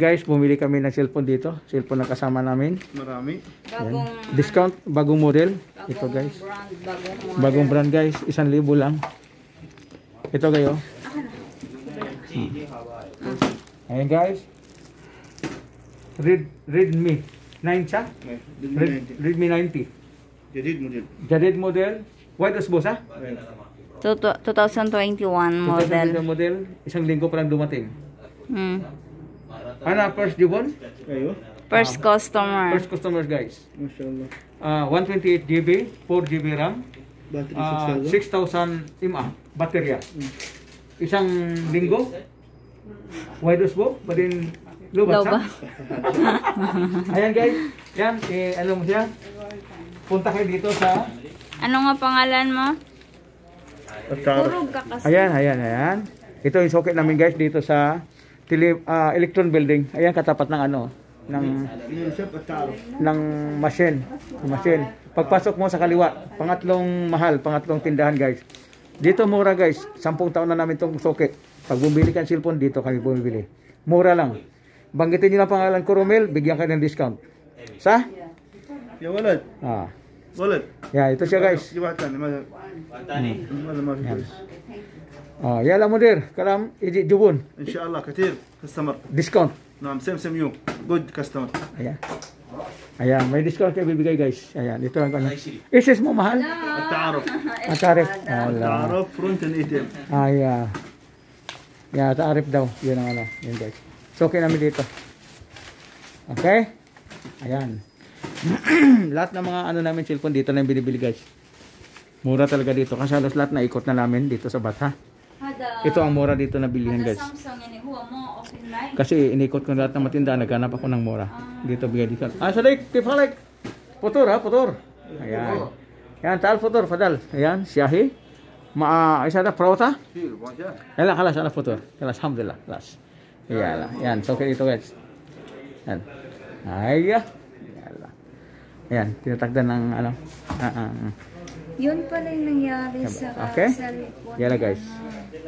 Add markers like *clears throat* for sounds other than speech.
Guys, bumili kami ng cellphone dito. Cellphone na kasama namin. Marami. Bagong, Discount, bagong model. Ito bagong guys. brand, bagong model. Bagong brand guys. Isang libo lang. Ito kayo. Ayan guys. Red, Redmi 9 siya. Red, Redmi 90. Jadid model. Jadid model. White as boss ha? Tutu- 2021 model. Model. model. Isang linggo pa lang dumating. Hmm. Ano, first Jubon? Kayo? First customer. First customers guys. Masya Allah. Ah, 128 GB, 4 GB RAM, Battery ah, 6,000. 6,000 mAh baterya. Isang linggo. Widos po, badin lubat Low ba? *laughs* Ayan guys, yan, eh, ano mo siya? Punta kayo dito sa, Ano nga pangalan mo? Ataro. Purog ka kasi. ayan, ayan, ayan. Ito yung socket namin guys dito sa tele, uh, ah, electron building. Ayan katapat ng ano ng ng machine, machine. Pagpasok mo sa kaliwa, pangatlong mahal, pangatlong tindahan, guys. Dito mura, guys. 10 taon na namin tong socket. Pag bumili ka ng cellphone dito kami bumibili. Mura lang. Banggitin niyo lang pangalan ko, Romel, bigyan ka ng discount. Sa? Yeah, wallet. Ah. Wallet. Yeah, ito siya, guys. Iwatan, iwatan. Iwatan. ما في فلوس Oh, yala mo dir, kalam, iji jubun, ان شاء الله كثير كاستمر discount. نعم سم سم يو جود كاستمر Ayan. Ayan, may discount kayo bibigay guys. Ayan, ito lang ano. Isis mo mahal? التعارف Ang tarif. Ala. التعارف فرونت الاي تي ام Ah, yeah. Yeah, taarif daw. Yun ang ano. Yun guys. So, okay namin dito. Okay? Ayan. *clears throat* lahat ng mga ano namin cellphone dito na yung binibili guys. Mura talaga dito. Kasi halos lahat na ikot na namin dito sa Batha. ito ang mura dito na bilihan guys. Kasi inikot ko lahat ng matinda. Naghanap ako ng mura. Dito bigay dito. Ah, salik! Tifalik! Putor ha, putor. Ayan. Ayan, taal putor, fadal. Ayan, siyahi. Ma, isa na, prota. Yan lang, kalas, ano putor. Kalas, alhamdulillah. Kalas. Ayan. Ayan, so dito guys. Ayan. Ay, Ayan lang. Ayan, tinatagdan ng ano. Ah, ah, ah. Yun pala yung nangyari sa Okay? cellphone. Yan lang guys. Ah.